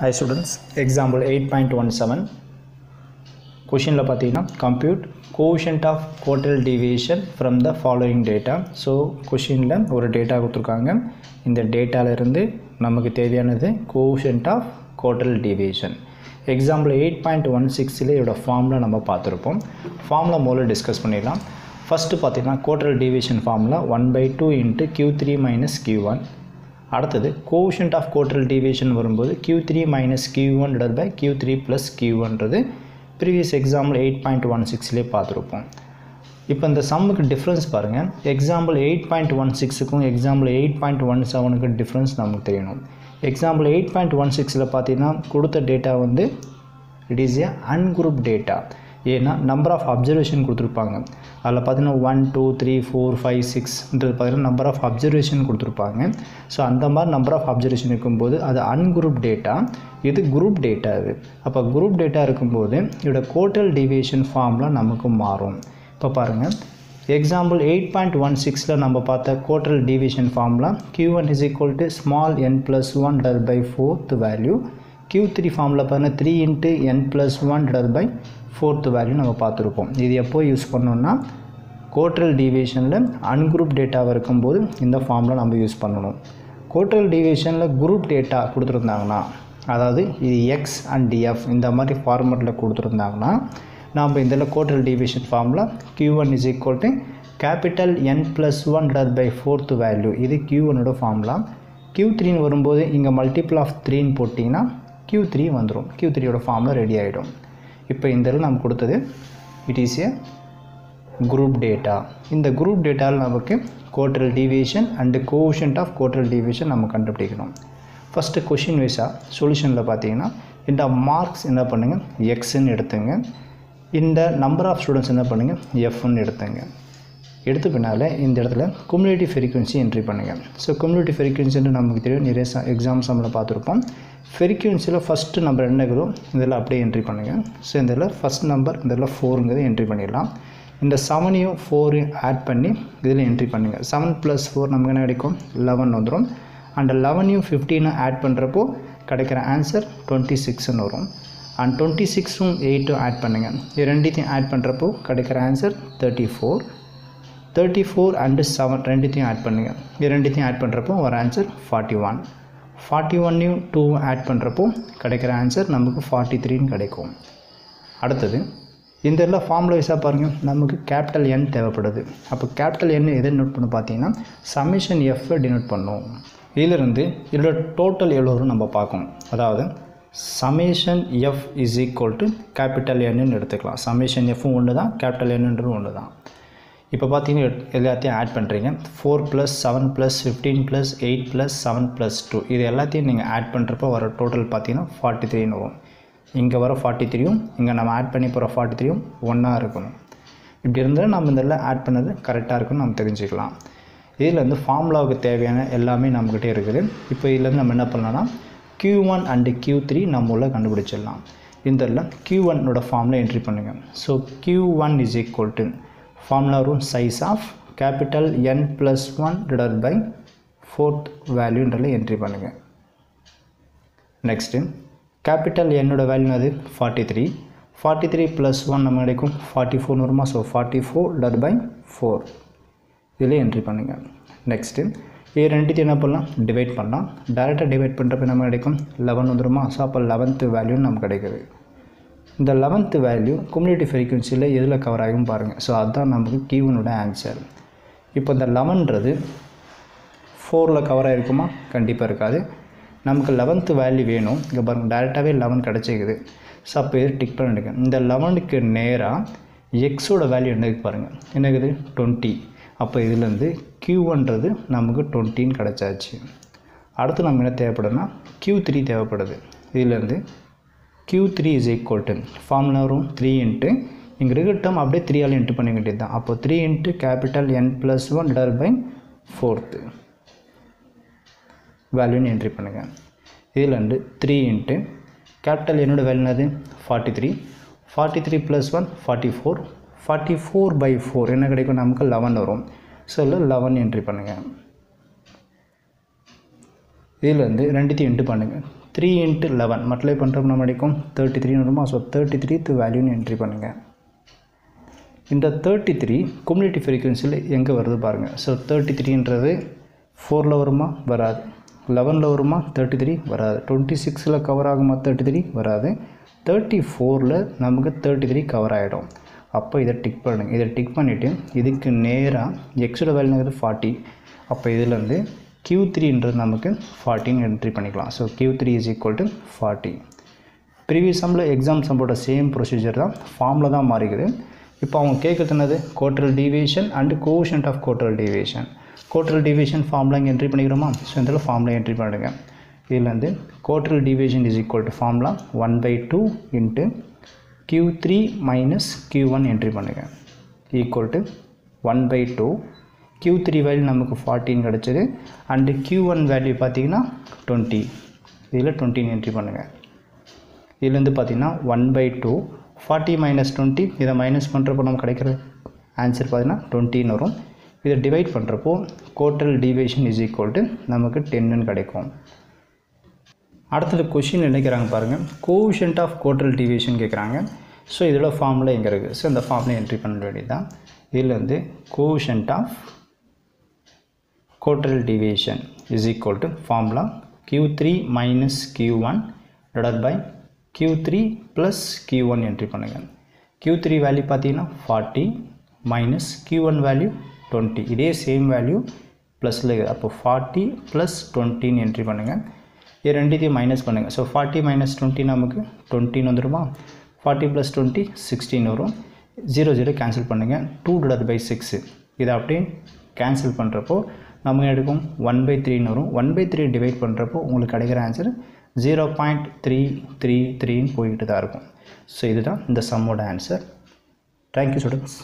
Hi students example eight point one seven கொஷினில் பார்த்தீங்கன்னா compute quotient of quartile deviation from the following data so கொஷினில் ஒரு data கொடுத்துருக்காங்க. இந்த டேட்டாவிலிருந்து நமக்கு தேவையானது quotient of quartile deviation example eight point one சிக்ஸில் இதோட ஃபார்மில் நம்ம பார்த்துருப்போம். ஃபார்மில் மூலம் டிஸ்கஸ் பண்ணிடலாம். ஃபஸ்ட்டு பார்த்தீங்கன்னா கோட்டல் டிவியேஷன் ஃபார்மில் one by two into Q three minus Q one அடுத்தது கோஷன்ட் ஆஃப் கோட்டல் டிவியேஷன் வரும்போது Q three minus Q one divide by Q three plus Q ஒன்றது previous example eight point one சிக்ஸ்லேயே பார்த்துருப்போம். இப்போ இந்த சம்முக்கு difference பாருங்கள் example eight point one சிக்ஸுக்கும் example eight point one செவனுக்கு difference நமக்கு தெரியணும். எக்ஸாம்பிள் எயிட் பாயிண்ட் ஒன் சிக்ஸில் பார்த்தீங்கன்னா கொடுத்த டேட்டா வந்து it is a ungrouped data ஏன்னா நம்பர் ஆஃப் அப்சர்வேஷன் கொடுத்துருப்பாங்க. அதில் பார்த்தீங்கன்னா one two three four five சிக்ஸ்ன்றது பார்த்தீங்கன்னா நம்பர் ஆஃப் அப்சர்வேஷன் கொடுத்துருப்பாங்க. ஸோ அந்த மாதிரி நம்பர் ஆஃப் அப்சர்வேஷன் இருக்கும்போது அது அன்குரூப் டேட்டா இது குரூப் டேட்டா இது அப்போ குரூப் டேட்டா இருக்கும்போது இதோட கோட்டல் டிவியேஷன் ஃபார்ம்லாம் நமக்கு மாறும். இப்போ பாருங்கள் எக்ஸாம்பிள் எயிட் பாயிண்ட் ஒன் சிக்ஸில் நம்ம பார்த்த quartile division ஃபார்ம்லாம் Q one is equal to small N plus one டர் by fourth value Q three ஃபார்மில் பார்த்தீங்கன்னா three into N plus one டர் பை ஃபோர்த் வேல்யூ நம்ம பார்த்துருப்போம். இது எப்போ யூஸ் பண்ணோன்னா கோட்ரல் டிவிஷனில் அன்குரூப் டேட்டாவாக இருக்கும்போது இந்த ஃபார்மில் நம்ம யூஸ் பண்ணணும். கோட்ரல் டிவிஷனில் குரூப் டேட்டா கொடுத்துருந்தாங்கன்னா அதாவது இது எக்ஸ் அண்ட் எஃப் இந்த மாதிரி ஃபார்மெட்டில் கொடுத்துருந்தாங்கன்னா நாம் இதில் கோட்டல் டிவிஷன் ஃபார்மில் Q one is equal to capital N plus one டர் பை ஃபோர்த் வேல்யூ இது கியூ ஒனோட ஃபார்ம்லாம் கியூ த்ரீன்னு வரும்போது இங்கே மல்டிபிள் ஆஃப் த்ரீன்னு போட்டிங்கன்னா கியூ த்ரீ வந்துடும் கியூ த்ரீயோட ஃபார்மில் ரெடி ஆகிடும் இப்போ இந்த இதில் நம்ம கொடுத்தது it is a group data இந்த குரூப் டேட்டாவில் நமக்கு quartile deviation and quotient of quartile deviation நம்ம கண்டுபிடிக்கணும். ஃபஸ்ட்டு கொஷின் வைஸாக சொல்யூஷனில் பார்த்தீங்கன்னா இந்த மார்க்ஸ் என்ன பண்ணுங்கள் எக்ஸ்ன்னு எடுத்துங்க. இந்த நம்பர் ஆஃப் ஸ்டூடெண்ட்ஸ் என்ன பண்ணுங்கள் எஃப்னு எடுத்துங்க. எடுத்த பின்னால் இந்த இடத்துல கம்யூனிட்டி ஃப்ரீக்வன்சி என்ட்ரி பண்ணுங்கள் ஸோ கம்யூனிட்டி ஃப்ரீக்வன்சின்னு நமக்கு தெரியும். நிறைய எக்ஸாம் சம்மில் பார்த்துருப்போம். ஃப்ரீக்வன்சியில் ஃபஸ்ட்டு நம்பர் என்ன இருக்குதோ இதில் அப்படியே என்ட்ரி பண்ணுங்கள் ஸோ இதில் ஃபஸ்ட் நம்பர் இதில் ஃபோருங்கிறத என்ட்ரி பண்ணிடலாம். இந்த செவனையும் ஃபோரையும் ஆட் பண்ணி இதில் என்ட்ரி பண்ணுங்கள் செவன் ப்ளஸ் ஃபோர் நமக்கு என்ன கிடைக்கும்? லெவன் வந்துடும் அண்ட் லெவனையும் ஃபிஃப்டீனும் ஆட் பண்ணுறப்போ கிடைக்கிற ஆன்சர் டுவெண்ட்டி சிக்ஸ்னு வரும். அண்ட் டுவெண்ட்டி சிக்ஸும் எயிட்டும் ஆட் பண்ணுங்கள் இது ரெண்டுத்தையும் ஆட் பண்ணுறப்போ கிடைக்கிற answer thirty four thirty four and seven ரெண்டுத்தையும் ஆட் பண்ணுங்கள் இது ரெண்டுத்தையும் ஆட் பண்ணுறப்போ ஒரு ஆன்சர் ஃபார்ட்டி ஒன் ஃபார்ட்டி ஒன்னையும் டூவும் ஆட் பண்ணுறப்போ கிடைக்கிற ஆன்சர் நமக்கு ஃபார்ட்டி த்ரீன்னு கிடைக்கும். அடுத்தது இந்த எல்லாம் ஃபார்முலா வைஸாக பாருங்கள் நமக்கு கேபிட்டல் என் தேவைப்படுது. அப்போ கேபிட்டல் என் எதை நோட் பண்ண பார்த்தீங்கன்னா சமிஷன் எஃப் டினோட் பண்ணும். இதிலிருந்து இதோட டோட்டல் எவ்வளோன்னு நம்ம பார்க்கணும். அதாவது summation F is equal to capital என்னு எடுத்துக்கலாம். சமேஷன் எஃப்பும் ஒன்று தான் கேபிட்டல் என்னன்றும் ஒன்று தான் இப்போ பார்த்தீங்கன்னா எல்லாத்தையும் ஆட் பண்ணுறீங்க four plus seven plus fifteen plus eight plus seven plus two இது எல்லாத்தையும் நீங்கள் ஆட் பண்ணுறப்போ வர டோட்டல் பார்த்தீங்கன்னா ஃபார்ட்டி த்ரீன்னு வரும். இங்கே வர ஃபார்ட்டி த்ரீயும் இங்கே நம்ம ஆட் பண்ணி போகிற ஃபார்ட்டி த்ரீயும் ஒன்றா இருக்கணும். இப்படி இருந்தால் நம்ம இதெல்லாம் ஆட் பண்ணது கரெக்டாக இருக்குன்னு நம்ம தெரிஞ்சுக்கலாம். இதில் வந்து ஃபார்முலாவுக்கு தேவையான எல்லாமே நம்மக்கிட்டே இருக்குது. இப்போ இதுலேருந்து நம்ம என்ன பண்ணலாம்னா Q one and Q three நம்ம உள்ள கண்டுபிடிச்சிடலாம். இந்த க்யூ ஒன்னோட ஃபார்மில் என்ட்ரி பண்ணுங்கள் so Q one is equal to formula வரும் size of capital N plus one divided by fourth value entry பண்ணுங்கள் பண்ணுங்க. Next என்னோட வேல்யூ அது value three forty three plus one நம்ம கிடைக்கும் ஃபார்ட்டி ஃபோர்னு வருமா so forty four divide by four இதில் என்ட்ரி பண்ணுங்கள் நெக்ஸ்ட்டு இது ரெண்டுத்தையும் என்ன பண்ணலாம்? டிவைட் பண்ணலாம். டேரெக்டாக டிவைட் பண்ணுறப்ப நம்ம கிடைக்கும்? லெவன் வந்துடுமா ஸோ அப்போ லெவன்த்து வேல்யூன்னு நமக்கு கிடைக்குது. இந்த லெவன்த்து வேல்யூ கும்யூனிட்டி ஃப்ரீக்வன்சியில் எதில் கவர் ஆகும் பாருங்கள் ஸோ அதுதான் நமக்கு கியூனோட ஆன்சர் இப்போ இந்த லெவன்றது ஃபோரில் கவர் ஆகிருக்குமா கண்டிப்பாக இருக்காது. நமக்கு லெவன்த்து வேல்யூ வேணும். இங்கே பாருங்கள் டேரெக்டாகவே லெவன் கிடச்சிக்குது ஸோ அப்போ இது டிக் பண்ணிடுங்க இந்த லெவனுக்கு நேராக எக்ஸோட வேல்யூ என்ன பாருங்கள் என்ன இருக்குது டுவெண்ட்டி அப்போ இதுலேருந்து க்யூன்றது நமக்கு டுவெண்ட்டின்னு கிடச்சாச்சு. அடுத்து நம்ம என்ன தேவைப்படுதுன்னா கியூ த்ரீ தேவைப்படுது. இதுலேருந்து Q three is equal to formula வரும் த்ரீ இன்ட்டு இங்கே இருக்கிற டேர்ம் அப்படியே த்ரீயால் இன்ட்டு பண்ண வேண்டியது தான். அப்போது three into capital N plus one டர் பை ஃபோர்த்து வேல்யூன்னு என்ட்ரி பண்ணுங்கள் இதில் இதுலேருந்து த்ரீ இன்ட்டு கேபிட்டல் என்னோட வேல்யூ என்னது? Forty three forty three plus one forty four forty four by four என்ன கிடைக்கும்? நமக்கு லெவன் வரும். ஸோ இல்லை லெவன் என்ட்ரி பண்ணுங்கள் இதுலேருந்து ரெண்டுத்தையும் இன்ட்டு பண்ணுங்கள் த்ரீ இன்ட்டு லெவன் மல்டிப்ளை பண்ணுறப்ப நம்ம கிடைக்கும் தேர்ட்டி த்ரீன்னு வருமா? ஸோ தேர்ட்டி த்ரீத்து வேல்யூன்னு என்ட்ரி பண்ணுங்கள் இந்த தேர்ட்டி த்ரீ கம்யூனிட்டி ஃப்ரீக்குவென்சியில் எங்கே வருது பாருங்கள் ஸோ தேர்ட்டி த்ரீன்றது ஃபோரில் வருமா? வராது. லெவனில் வருமா? தேர்ட்டி த்ரீ வராது. டுவெண்ட்டி சிக்ஸில் கவர் ஆகுமா? தேர்ட்டி த்ரீ வராது. தேர்ட்டி ஃபோரில் நமக்கு தேர்ட்டி த்ரீ கவர் ஆகிடும் அப்போ இதை டிக் பண்ணுங்கள் இதை டிக் பண்ணிவிட்டு இதுக்கு நேராக எக்ஸோட வேல்யூங்கிறது ஃபார்ட்டி அப்போ இதுலேருந்து க்யூ த்ரீன்றது நமக்கு ஃபார்ட்டின்னு என்ட்ரி பண்ணிக்கலாம். So Q three is equal to forty previous சம்மில் எக்ஸாம் சம்போட சேம் ப்ரொசீஜர் தான் ஃபார்மில் தான் மாறிக்குது. இப்போ அவங்க கேட்குறது என்னது? Quartile deviation and quotient of quartile deviation quartile deviation ஃபார்மில் இங்கே என்ட்ரி பண்ணிக்கிறோமா? ஸோ இதில் ஃபார்மில் என்ட்ரி பண்ணிடுங்க இதுலேருந்து quartile division is equal to formula one by two into Q three minus Q one entry பண்ணுங்கள் equal to one by two Q three value நமக்கு ஃபார்ட்டின் கிடச்சிது. அண்டு க்யூ ஒன் வேல்யூ பார்த்தீங்கன்னா twenty இதில் டுவெண்ட்டின் என்ட்ரி பண்ணுங்கள் இதுலேருந்து பார்த்திங்கன்னா one by two forty minus twenty இதை மைனஸ் பண்ணுறப்போ நமக்கு கிடைக்கிற ஆன்சர் பார்த்தீங்கன்னா டுவெண்ட்டின்னு வரும். இதை டிவைட் பண்ணுறப்போ quartile deviation is equal to நமக்கு டென்னு கிடைக்கும். அடுத்தது கொஷின் நினைக்கிறாங்க பாருங்கள் கோவிஷன்ட் ஆஃப் கோட்டல் டிவேஷன் கேட்குறாங்க. ஸோ இதோட ஃபார்மில் எங்கே இருக்குது ஸோ இந்த ஃபார்முலா என்ட்ரி பண்ண வேண்டியது தான் இதுலேருந்து வந்து of quartile deviation is equal to formula Q three minus Q one divide by Q three plus Q one entry பண்ணுங்கள் க்யூ த்ரீ வேல்யூ பார்த்தீங்கன்னா forty minus Q one value twenty இதே same value ப்ளஸில் அப்போ forty plus டுவெண்ட்டின்னு entry பண்ணுங்கள் இது ரெண்டுத்தையும் minus பண்ணுங்கள் so forty minus twenty நமக்கு டுவெண்ட்டின்னு வந்துடுமா ஃபார்ட்டி ப்ளஸ் டுவெண்ட்டி சிக்ஸ்டீன் வரும். ஜீரோ ஜீரோ கேன்சல் பண்ணுங்கள் டூ டிவைட் பை சிக்ஸு இதை அப்படியே கேன்சல் பண்ணுறப்போ நம்ம எடுக்கும் ஒன் பை த்ரீன்னு வரும். ஒன் பை த்ரீ டிவைட் பண்ணுறப்போ உங்களுக்கு கிடைக்கிற answer zero point three three த்ரீன்னு போய்கிட்டு தான் இருக்கும். ஸோ இதுதான் இந்த சம்மோட ஆன்சர் தேங்க்யூ ஸ்டூடெண்ட்ஸ்